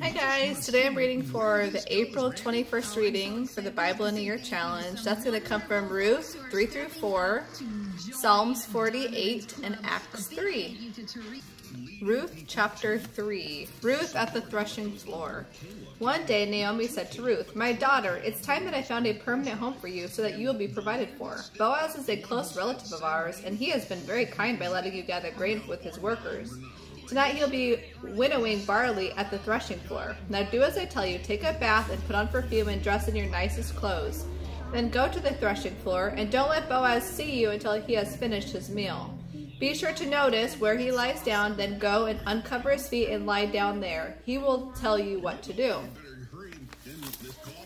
Hi guys, today I'm reading for the April 21st reading for the Bible in a Year Challenge. That's going to come from Ruth 3 through 4, Psalms 48, and Acts 3. Ruth chapter 3 Ruth at the threshing floor. One day Naomi said to Ruth, My daughter, it's time that I found a permanent home for you so that you will be provided for. Boaz is a close relative of ours, and he has been very kind by letting you gather grain with his workers. Tonight he'll be winnowing barley at the threshing floor. Now do as I tell you, take a bath and put on perfume and dress in your nicest clothes. Then go to the threshing floor, and don't let Boaz see you until he has finished his meal. Be sure to notice where he lies down, then go and uncover his feet and lie down there. He will tell you what to do.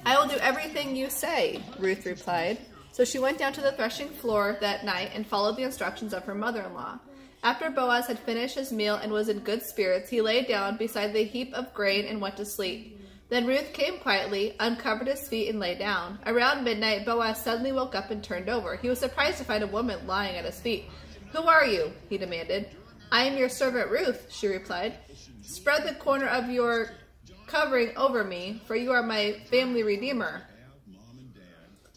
I will do everything you say, Ruth replied. So she went down to the threshing floor that night and followed the instructions of her mother-in-law. After Boaz had finished his meal and was in good spirits, he lay down beside the heap of grain and went to sleep. Then Ruth came quietly, uncovered his feet, and lay down. Around midnight, Boaz suddenly woke up and turned over. He was surprised to find a woman lying at his feet. Who are you? he demanded. I am your servant Ruth, she replied. Spread the corner of your covering over me, for you are my family redeemer.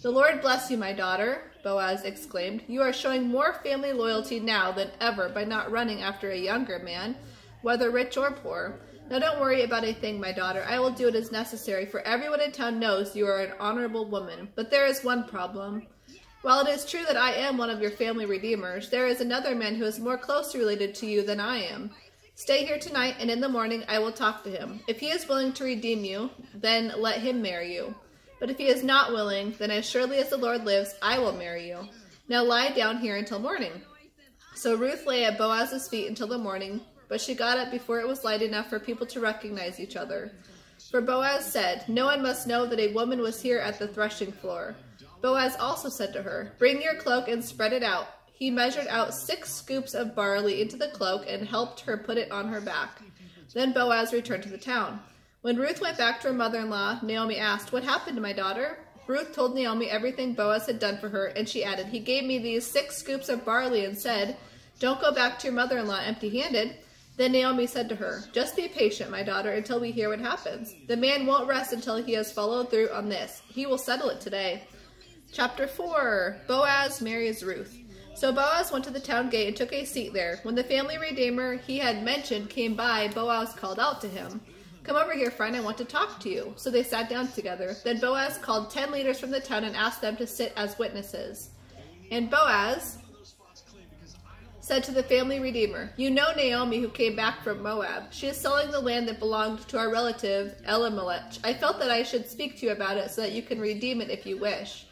The Lord bless you, my daughter, Boaz exclaimed. You are showing more family loyalty now than ever by not running after a younger man, whether rich or poor. Now don't worry about a thing, my daughter. I will do what is necessary, for everyone in town knows you are an honorable woman. But there is one problem. While it is true that I am one of your family redeemers, there is another man who is more closely related to you than I am. Stay here tonight, and in the morning I will talk to him. If he is willing to redeem you, then let him marry you. But if he is not willing, then as surely as the Lord lives, I will marry you. Now lie down here until morning. So Ruth lay at Boaz's feet until the morning, but she got up before it was light enough for people to recognize each other. For Boaz said, No one must know that a woman was here at the threshing floor. Boaz also said to her, Bring your cloak and spread it out. He measured out six scoops of barley into the cloak and helped her put it on her back. Then Boaz returned to the town. When Ruth went back to her mother-in-law, Naomi asked, What happened to my daughter? Ruth told Naomi everything Boaz had done for her, and she added, He gave me these six scoops of barley and said, Don't go back to your mother-in-law empty-handed. Then Naomi said to her, Just be patient, my daughter, until we hear what happens. The man won't rest until he has followed through on this. He will settle it today. Chapter 4 Boaz marries Ruth. So Boaz went to the town gate and took a seat there. When the family redeemer he had mentioned came by, Boaz called out to him, Come over here, friend, I want to talk to you. So they sat down together. Then Boaz called ten leaders from the town and asked them to sit as witnesses. And Boaz said to the family redeemer, You know Naomi who came back from Moab. She is selling the land that belonged to our relative Elimelech. I felt that I should speak to you about it so that you can redeem it if you wish.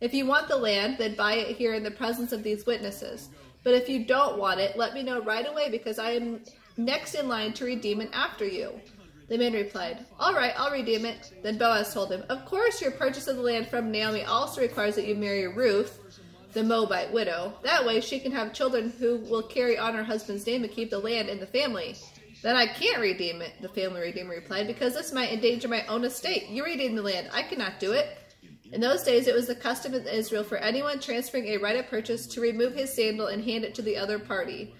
If you want the land, then buy it here in the presence of these witnesses. But if you don't want it, let me know right away because I am next in line to redeem it after you. The man replied, All right, I'll redeem it. Then Boaz told him, Of course, your purchase of the land from Naomi also requires that you marry Ruth, the Moabite widow. That way she can have children who will carry on her husband's name and keep the land in the family. Then I can't redeem it, the family redeemer replied, because this might endanger my own estate. You redeem the land. I cannot do it. In those days, it was the custom in Israel for anyone transferring a right of purchase to remove his sandal and hand it to the other party.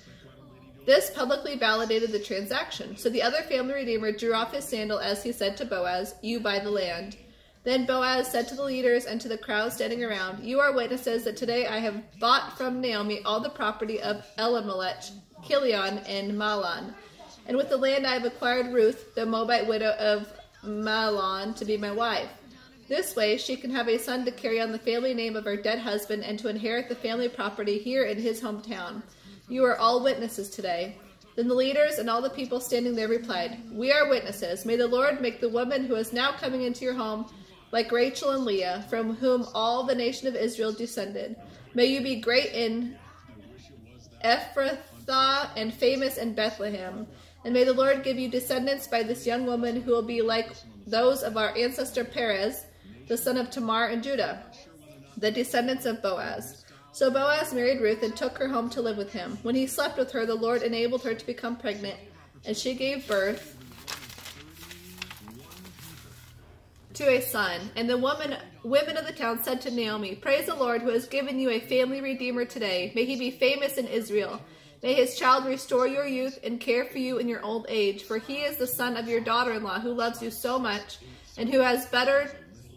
This publicly validated the transaction. So the other family redeemer drew off his sandal as he said to Boaz, You buy the land. Then Boaz said to the leaders and to the crowd standing around, You are witnesses that today I have bought from Naomi all the property of Elimelech, Kilion, and Mahlon. And with the land I have acquired Ruth, the Moabite widow of Mahlon, to be my wife. This way, she can have a son to carry on the family name of her dead husband and to inherit the family property here in his hometown. You are all witnesses today. Then the leaders and all the people standing there replied, We are witnesses. May the Lord make the woman who is now coming into your home like Rachel and Leah, from whom all the nation of Israel descended. May you be great in Ephrathah and famous in Bethlehem. And may the Lord give you descendants by this young woman who will be like those of our ancestor Perez, the son of Tamar and Judah, the descendants of Boaz. So Boaz married Ruth and took her home to live with him. When he slept with her, the Lord enabled her to become pregnant, and she gave birth to a son. And the woman, women of the town said to Naomi, Praise the Lord who has given you a family redeemer today. May he be famous in Israel. May his child restore your youth and care for you in your old age, for he is the son of your daughter-in-law who loves you so much and who has better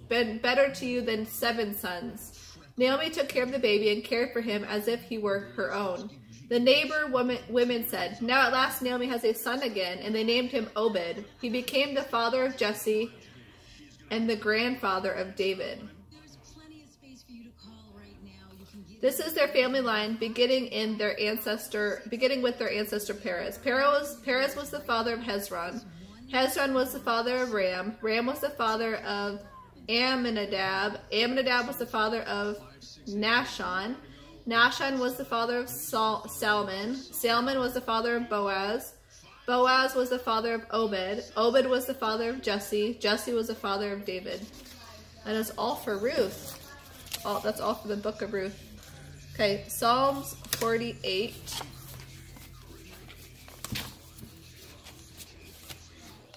been better to you than seven sons. Naomi took care of the baby and cared for him as if he were her own. The neighbor woman, women said, Now at last Naomi has a son again, and they named him Obed. He became the father of Jesse and the grandfather of David. This is their family line, beginning in their ancestor, beginning with their ancestor Perez. Perez, Perez was the father of Hezron. Hezron was the father of Ram. Ram was the father of Amminadab. Amminadab was the father of Nahshon. Nahshon was the father of Sal Salmon. Salmon was the father of Boaz. Boaz was the father of Obed. Obed was the father of Jesse. Jesse was the father of David. And that's all for Ruth. All, that's all for the book of Ruth. Okay, Psalms 48.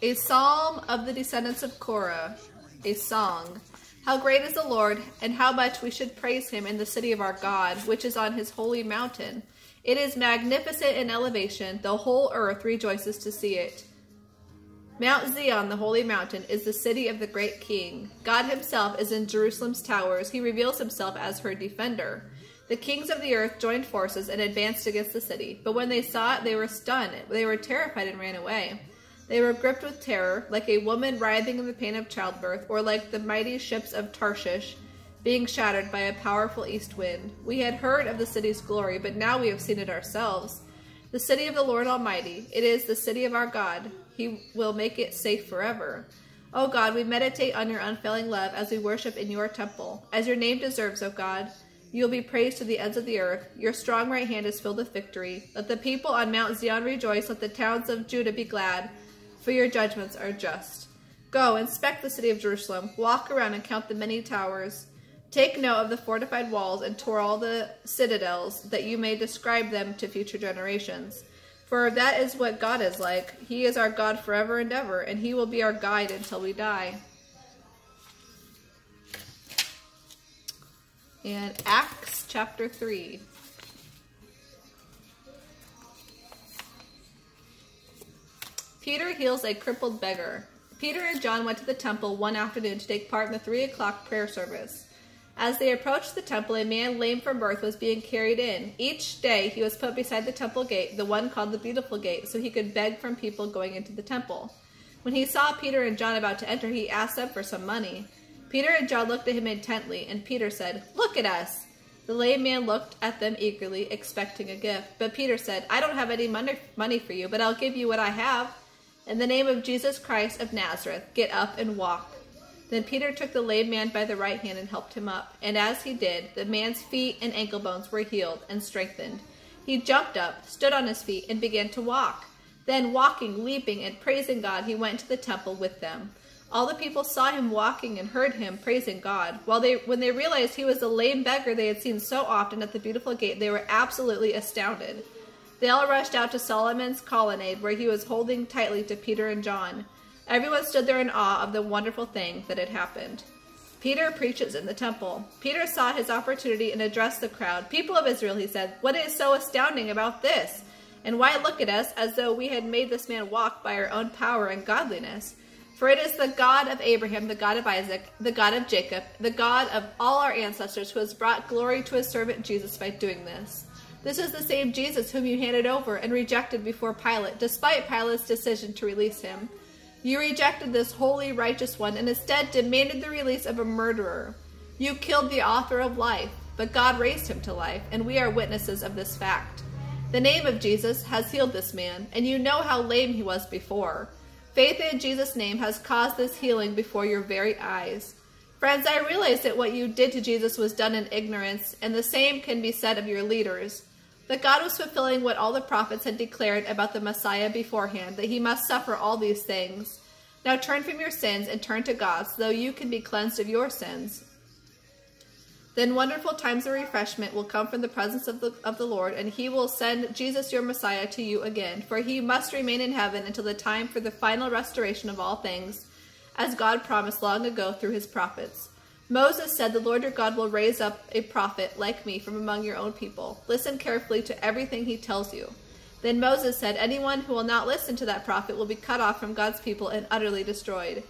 A psalm of the descendants of Korah, a song. How great is the Lord, and how much we should praise him in the city of our God, which is on his holy mountain. It is magnificent in elevation, the whole earth rejoices to see it. Mount Zion, the holy mountain, is the city of the great king. God himself is in Jerusalem's towers. He reveals himself as her defender. The kings of the earth joined forces and advanced against the city. But when they saw it, they were stunned. They were terrified and ran away. They were gripped with terror, like a woman writhing in the pain of childbirth, or like the mighty ships of Tarshish being shattered by a powerful east wind. We had heard of the city's glory, but now we have seen it ourselves. The city of the Lord Almighty, it is the city of our God. He will make it safe forever. O God, we meditate on your unfailing love as we worship in your temple. As your name deserves, O God, you will be praised to the ends of the earth. Your strong right hand is filled with victory. Let the people on Mount Zion rejoice. Let the towns of Judah be glad for your judgments are just. Go, inspect the city of Jerusalem, walk around and count the many towers. Take note of the fortified walls and tour all the citadels, that you may describe them to future generations. For that is what God is like. He is our God forever and ever, and he will be our guide until we die. And Acts chapter 3. Peter heals a crippled beggar. Peter and John went to the temple one afternoon to take part in the three o'clock prayer service. As they approached the temple, a man lame from birth was being carried in. Each day he was put beside the temple gate, the one called the Beautiful Gate, so he could beg from people going into the temple. When he saw Peter and John about to enter, he asked them for some money. Peter and John looked at him intently, and Peter said, Look at us. The lame man looked at them eagerly, expecting a gift. But Peter said, I don't have any money for you, but I'll give you what I have. In the name of Jesus Christ of Nazareth, get up and walk. Then Peter took the lame man by the right hand and helped him up. And as he did, the man's feet and ankle bones were healed and strengthened. He jumped up, stood on his feet, and began to walk. Then, walking, leaping, and praising God, he went to the temple with them. All the people saw him walking and heard him praising God. While they, when they realized he was the lame beggar they had seen so often at the beautiful gate, they were absolutely astounded. They all rushed out to Solomon's colonnade, where he was holding tightly to Peter and John. Everyone stood there in awe of the wonderful thing that had happened. Peter preaches in the temple. Peter saw his opportunity and addressed the crowd. People of Israel, he said, what is so astounding about this? And why look at us as though we had made this man walk by our own power and godliness? For it is the God of Abraham, the God of Isaac, the God of Jacob, the God of all our ancestors who has brought glory to his servant Jesus by doing this. This is the same Jesus whom you handed over and rejected before Pilate, despite Pilate's decision to release him. You rejected this holy, righteous one and instead demanded the release of a murderer. You killed the author of life, but God raised him to life, and we are witnesses of this fact. The name of Jesus has healed this man, and you know how lame he was before. Faith in Jesus' name has caused this healing before your very eyes. Friends, I realize that what you did to Jesus was done in ignorance, and the same can be said of your leaders. That God was fulfilling what all the prophets had declared about the Messiah beforehand, that he must suffer all these things. Now turn from your sins and turn to God, so you can be cleansed of your sins. Then wonderful times of refreshment will come from the presence of the, of the Lord, and he will send Jesus your Messiah to you again, for he must remain in heaven until the time for the final restoration of all things, as God promised long ago through his prophets. Moses said, The Lord your God will raise up a prophet like me from among your own people. Listen carefully to everything he tells you. Then Moses said, Anyone who will not listen to that prophet will be cut off from God's people and utterly destroyed.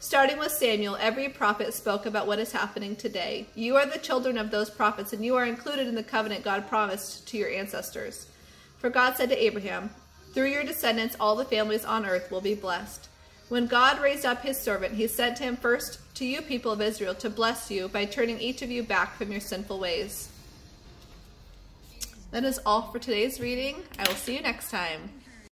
Starting with Samuel, every prophet spoke about what is happening today. You are the children of those prophets, and you are included in the covenant God promised to your ancestors. For God said to Abraham, Through your descendants, all the families on earth will be blessed. When God raised up his servant, he sent him first to you, people of Israel, to bless you by turning each of you back from your sinful ways. That is all for today's reading. I will see you next time.